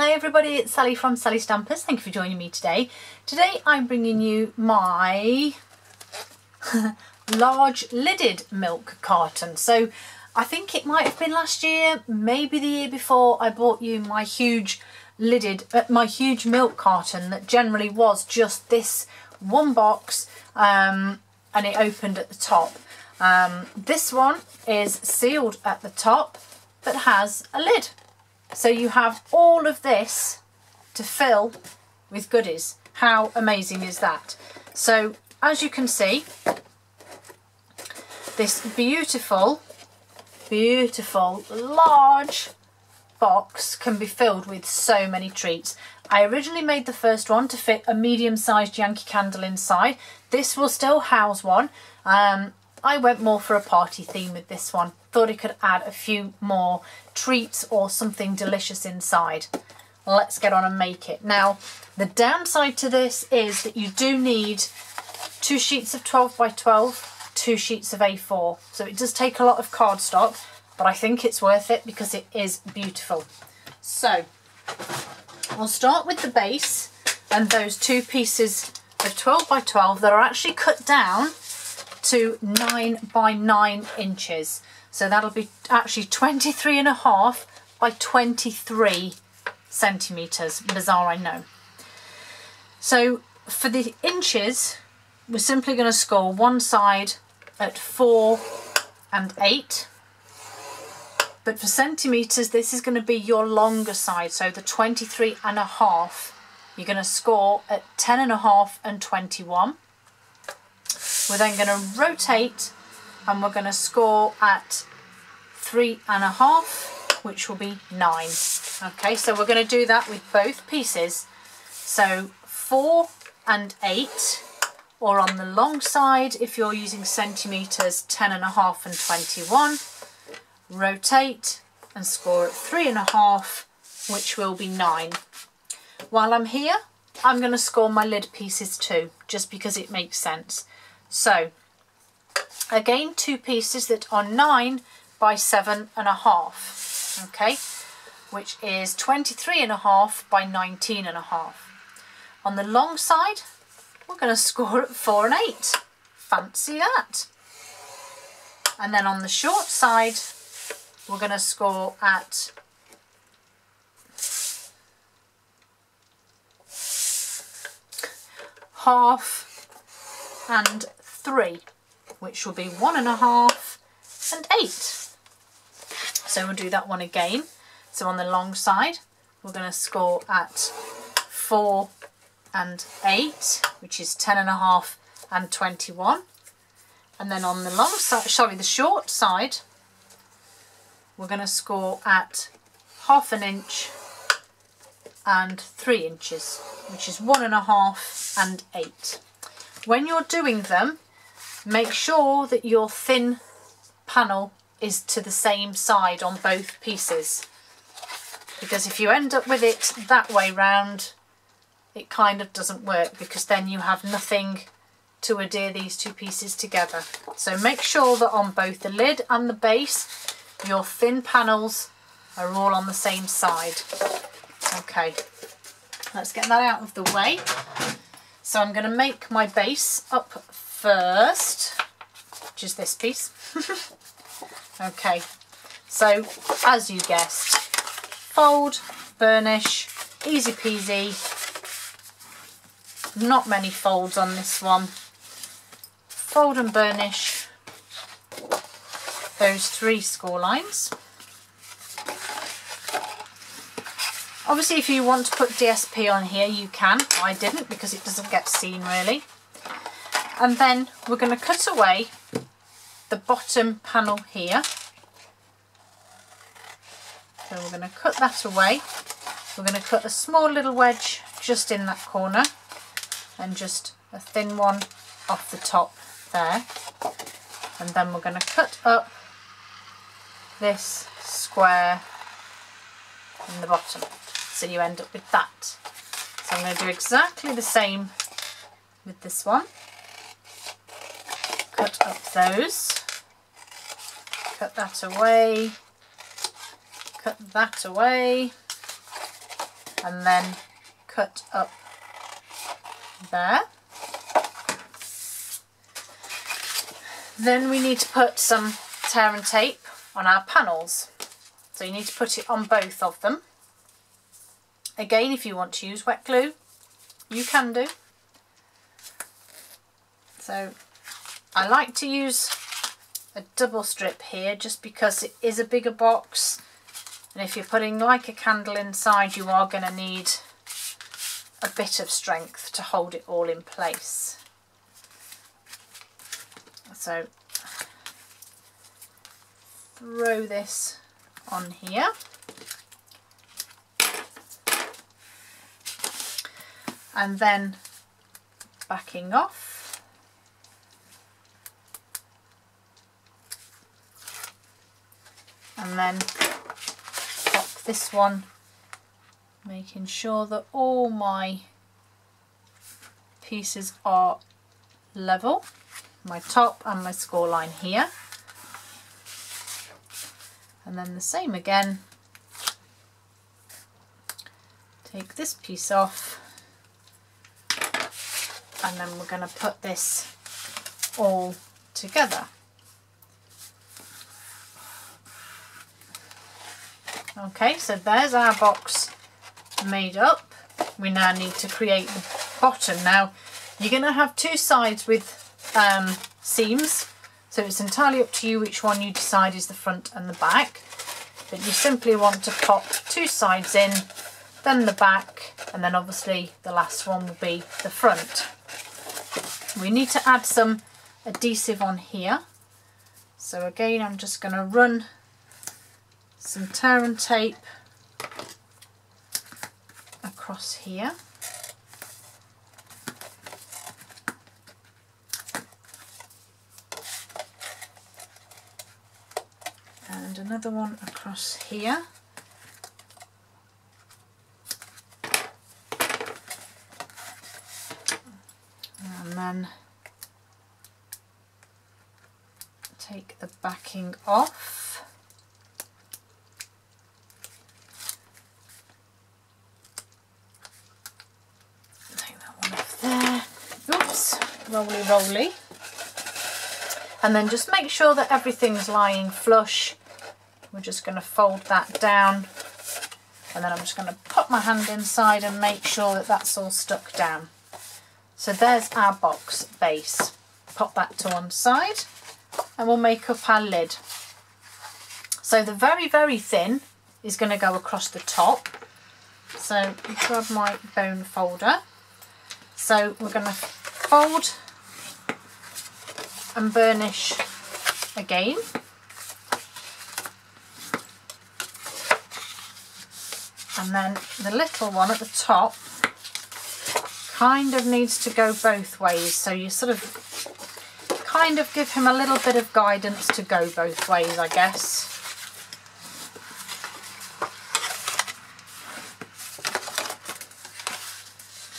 Hi everybody, it's Sally from Sally Stampers. Thank you for joining me today. Today I'm bringing you my large lidded milk carton. So I think it might have been last year, maybe the year before, I bought you my huge lidded, uh, my huge milk carton that generally was just this one box um, and it opened at the top. Um, this one is sealed at the top but has a lid. So you have all of this to fill with goodies. How amazing is that? So as you can see, this beautiful, beautiful, large box can be filled with so many treats. I originally made the first one to fit a medium-sized Yankee Candle inside. This will still house one. Um, I went more for a party theme with this one. Thought it could add a few more treats or something delicious inside. Let's get on and make it. Now, the downside to this is that you do need two sheets of 12 by 12, two sheets of A4. So it does take a lot of cardstock, but I think it's worth it because it is beautiful. So, we'll start with the base and those two pieces of 12 by 12 that are actually cut down to 9 by 9 inches. So that'll be actually 23 and a half by 23 centimetres. Bizarre, I know. So for the inches, we're simply going to score one side at 4 and 8. But for centimetres, this is going to be your longer side. So the 23 and a half, you're going to score at 10 and a half and 21. We're then going to rotate and we're going to score at three and a half, which will be nine. Okay, so we're going to do that with both pieces. So four and eight, or on the long side, if you're using centimetres, ten and a half and 21. Rotate and score at three and a half, which will be nine. While I'm here, I'm going to score my lid pieces too, just because it makes sense. So again, two pieces that are nine by seven and a half, okay, which is 23 and a half by 19 and a half. On the long side, we're going to score at four and eight. Fancy that. And then on the short side, we're going to score at half and three, which will be one and a half and eight. So we'll do that one again. So on the long side, we're going to score at four and eight, which is ten and a half and 21. And then on the long side, sorry, the short side, we're going to score at half an inch and three inches, which is one and a half and eight. When you're doing them, make sure that your thin panel is to the same side on both pieces. Because if you end up with it that way round, it kind of doesn't work because then you have nothing to adhere these two pieces together. So make sure that on both the lid and the base, your thin panels are all on the same side. Okay, let's get that out of the way. So I'm going to make my base up first, which is this piece. okay, so as you guessed, fold, burnish, easy peasy. Not many folds on this one. Fold and burnish those three score lines. Obviously, if you want to put DSP on here, you can. I didn't because it doesn't get seen really. And then we're going to cut away the bottom panel here. So we're going to cut that away. We're going to cut a small little wedge just in that corner and just a thin one off the top there. And then we're going to cut up this square in the bottom so you end up with that. So I'm going to do exactly the same with this one. Cut up those, cut that away, cut that away, and then cut up there. Then we need to put some tear and tape on our panels. So you need to put it on both of them. Again, if you want to use wet glue, you can do. So I like to use a double strip here just because it is a bigger box and if you're putting like a candle inside you are going to need a bit of strength to hold it all in place. So throw this on here. And then backing off. And then pop this one, making sure that all my pieces are level, my top and my score line here. And then the same again. Take this piece off and then we're going to put this all together okay so there's our box made up we now need to create the bottom now you're going to have two sides with um, seams so it's entirely up to you which one you decide is the front and the back. But you simply want to pop two sides in, then the back, and then obviously the last one will be the front. We need to add some adhesive on here. So again, I'm just going to run some tear and tape across here. and another one across here. And then take the backing off. Take that one off there. Oops, roly roly and then just make sure that everything's lying flush we're just going to fold that down and then I'm just going to put my hand inside and make sure that that's all stuck down. So there's our box base. Pop that to one side and we'll make up our lid. So the very, very thin is going to go across the top. So grab my bone folder. So we're going to fold and burnish again. and then the little one at the top kind of needs to go both ways. So you sort of kind of give him a little bit of guidance to go both ways I guess.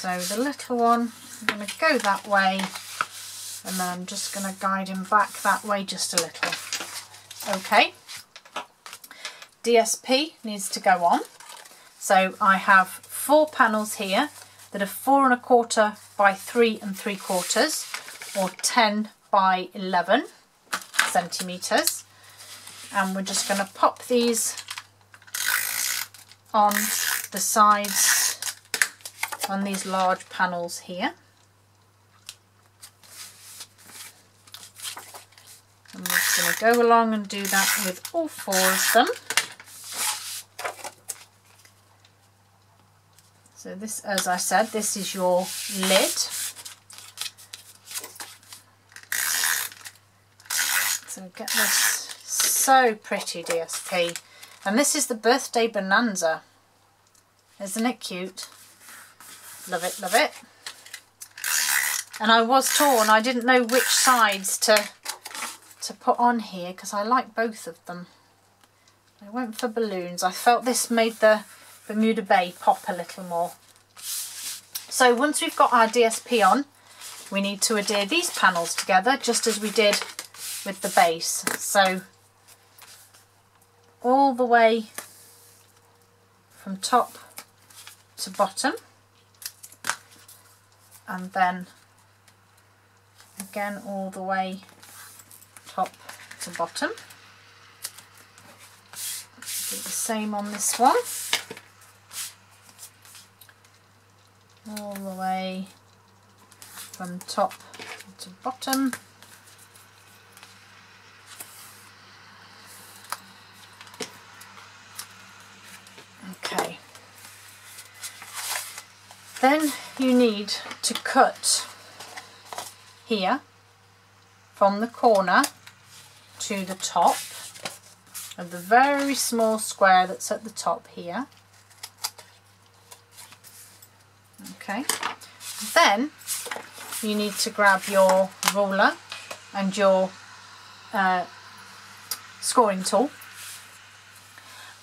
So the little one I'm going to go that way and then I'm just going to guide him back that way just a little. Okay. DSP needs to go on. So I have four panels here that are four and a quarter by three and three quarters or 10 by 11 centimetres. And we're just going to pop these on the sides on these large panels here. I'm just going to go along and do that with all four of them. So this, as I said, this is your lid. So get this so pretty DSP. And this is the birthday bonanza. Isn't it cute? Love it, love it. And I was torn. I didn't know which sides to to put on here because I like both of them. I went for balloons. I felt this made the Bermuda Bay pop a little more. So once we've got our DSP on, we need to adhere these panels together just as we did with the base. So all the way from top to bottom and then again all the way top to bottom. Do the same on this one. All the way from top to bottom. Okay. Then you need to cut here from the corner to the top of the very small square that's at the top here. Okay, then you need to grab your ruler and your uh, scoring tool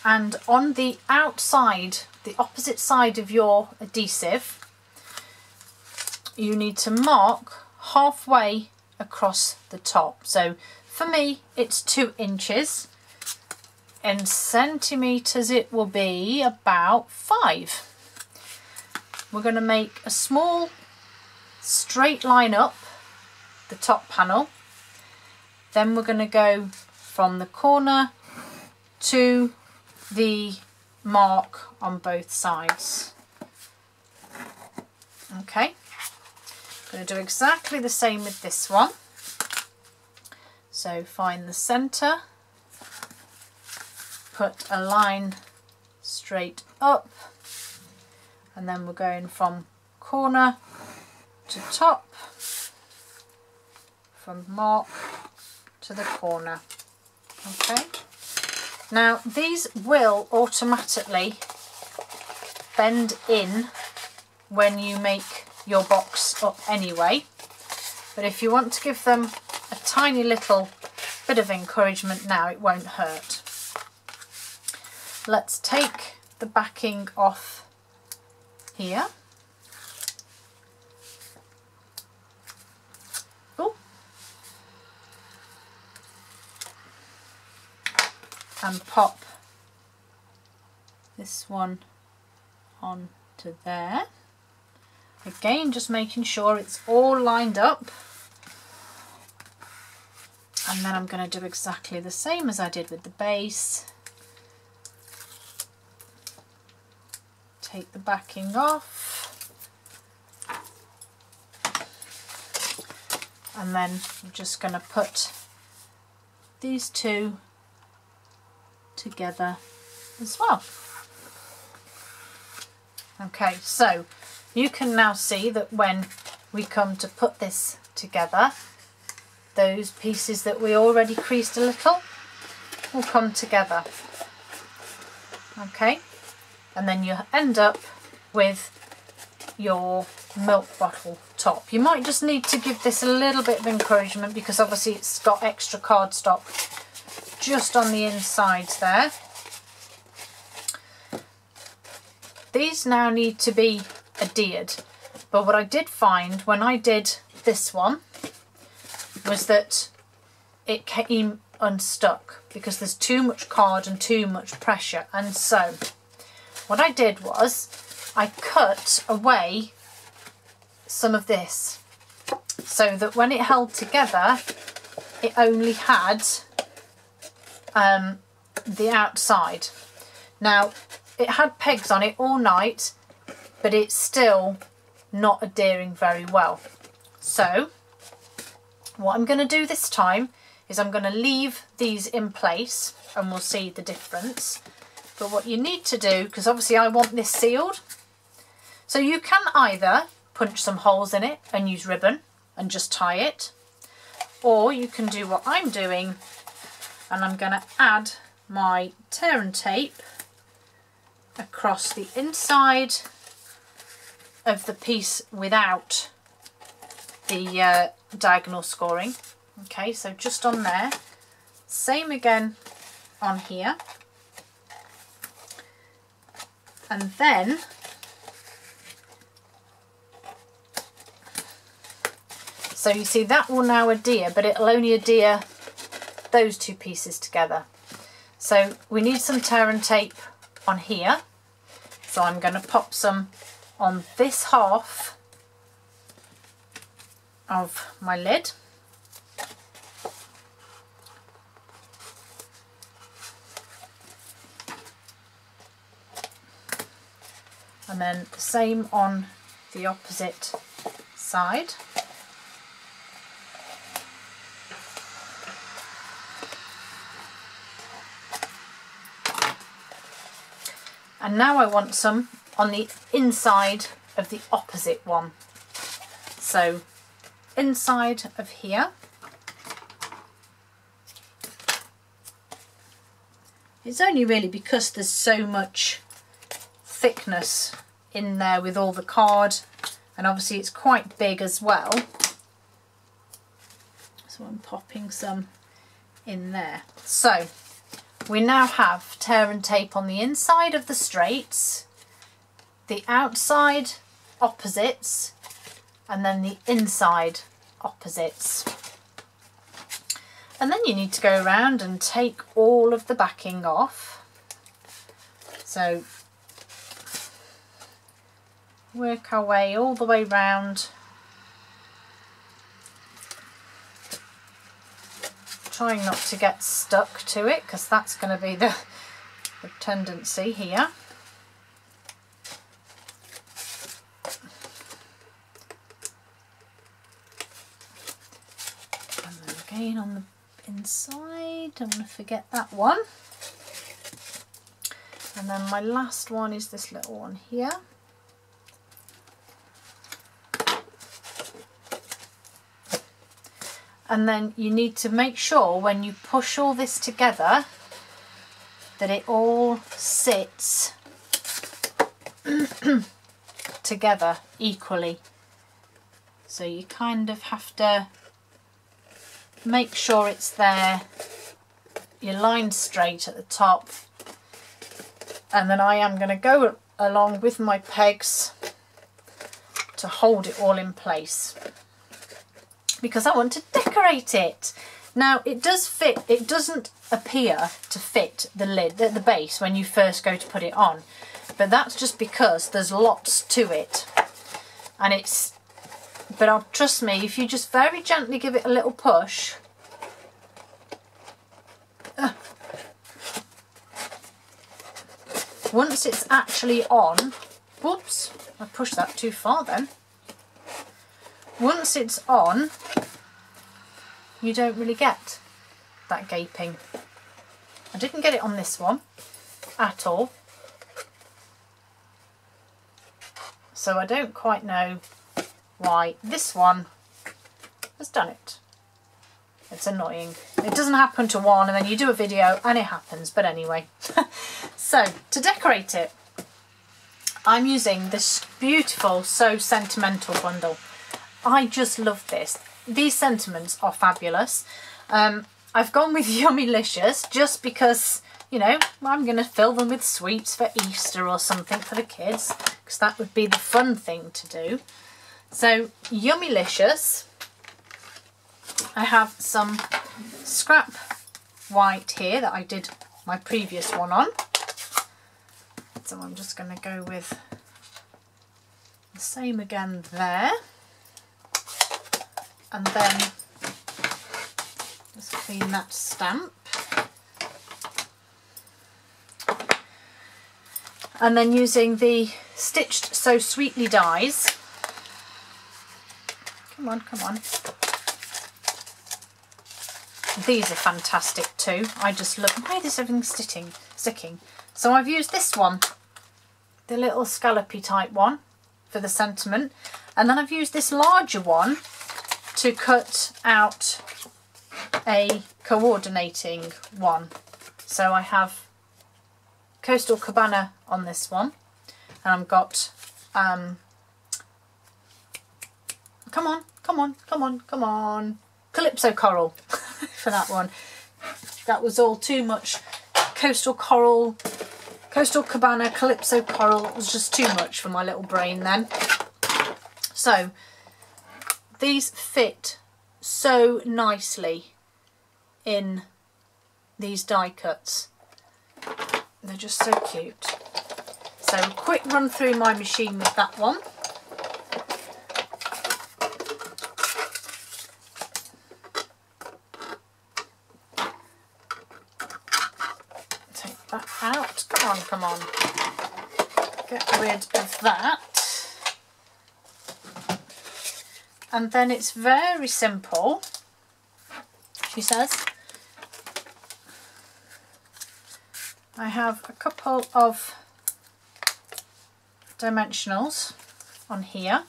and on the outside, the opposite side of your adhesive, you need to mark halfway across the top. So for me, it's two inches. In centimetres, it will be about five. We're going to make a small straight line up the top panel. Then we're going to go from the corner to the mark on both sides. Okay, I'm going to do exactly the same with this one. So find the centre, put a line straight up, and then we're going from corner to top, from mark to the corner. Okay. Now these will automatically bend in when you make your box up anyway. But if you want to give them a tiny little bit of encouragement now, it won't hurt. Let's take the backing off here. Oh. and pop this one on to there. Again, just making sure it's all lined up. And then I'm going to do exactly the same as I did with the base. Take the backing off. And then I'm just going to put these two together as well. Okay, so you can now see that when we come to put this together, those pieces that we already creased a little will come together. Okay, and then you end up with your milk bottle top. You might just need to give this a little bit of encouragement because obviously it's got extra cardstock just on the insides there. These now need to be adhered, but what I did find when I did this one was that it came unstuck because there's too much card and too much pressure and so what I did was I cut away some of this so that when it held together it only had um, the outside. Now, it had pegs on it all night, but it's still not adhering very well. So, what I'm going to do this time is I'm going to leave these in place and we'll see the difference. But what you need to do, because obviously I want this sealed, so you can either punch some holes in it and use ribbon and just tie it, or you can do what I'm doing and I'm going to add my tear and tape across the inside of the piece without the uh, diagonal scoring. Okay, so just on there. Same again on here. And then so you see that will now adhere, but it'll only adhere those two pieces together. So we need some tear and tape on here. So I'm going to pop some on this half of my lid. And then the same on the opposite side. And now I want some on the inside of the opposite one. So inside of here. It's only really because there's so much thickness in there with all the card and obviously it's quite big as well. So I'm popping some in there. So we now have tear and tape on the inside of the straights, the outside opposites, and then the inside opposites. And then you need to go around and take all of the backing off. So work our way all the way round trying not to get stuck to it because that's going to be the, the tendency here. And then again on the inside, I'm going to forget that one. And then my last one is this little one here. And then you need to make sure when you push all this together that it all sits together equally. So you kind of have to make sure it's there your line straight at the top. And then I am going to go along with my pegs to hold it all in place because I want to decorate it. Now it does fit, it doesn't appear to fit the lid, the, the base when you first go to put it on, but that's just because there's lots to it. And it's, but I'll, trust me, if you just very gently give it a little push, uh, once it's actually on, whoops, I pushed that too far then once it's on, you don't really get that gaping. I didn't get it on this one at all. So I don't quite know why this one has done it. It's annoying. It doesn't happen to one and then you do a video and it happens. But anyway, so to decorate it, I'm using this beautiful So Sentimental bundle. I just love this. These sentiments are fabulous. Um, I've gone with Yummylicious just because, you know, I'm going to fill them with sweets for Easter or something for the kids because that would be the fun thing to do. So, Yummylicious. I have some scrap white here that I did my previous one on. So I'm just going to go with the same again there and then just clean that stamp. And then using the stitched so sweetly dies. Come on come on. These are fantastic too. I just love why is everything sticking sticking? So I've used this one the little scallopy type one for the sentiment. And then I've used this larger one to cut out a coordinating one. So I have Coastal Cabana on this one and I've got um, come on come on come on come on. Calypso Coral for that one. That was all too much. Coastal Coral Coastal Cabana Calypso Coral was just too much for my little brain then. So these fit so nicely in these die cuts. They're just so cute. So quick run through my machine with that one. Take that out. Come on, come on. Get rid of that. And then it's very simple, she says. I have a couple of dimensionals on here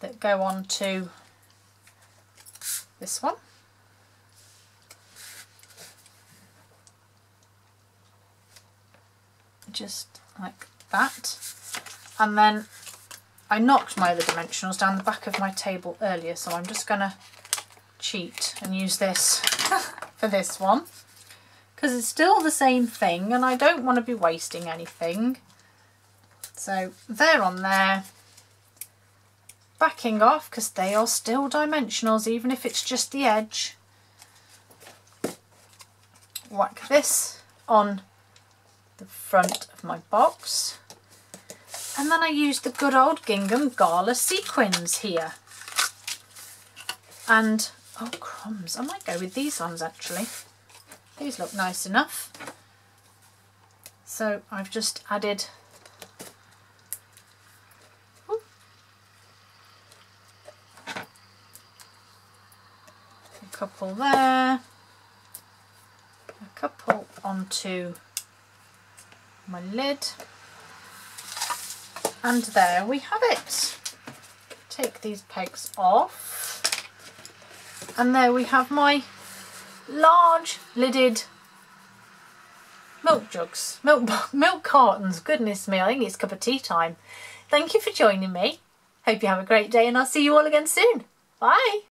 that go on to this one. Just like that. And then I knocked my other dimensionals down the back of my table earlier, so I'm just going to cheat and use this for this one because it's still the same thing and I don't want to be wasting anything. So they're on there, backing off because they are still dimensionals even if it's just the edge. Whack this on the front of my box and then I use the good old gingham gala sequins here. And, oh crumbs, I might go with these ones actually. These look nice enough. So I've just added a couple there, a couple onto my lid and there we have it. Take these pegs off and there we have my large lidded milk jugs, milk, milk cartons. Goodness me, I think it's cup of tea time. Thank you for joining me. Hope you have a great day and I'll see you all again soon. Bye.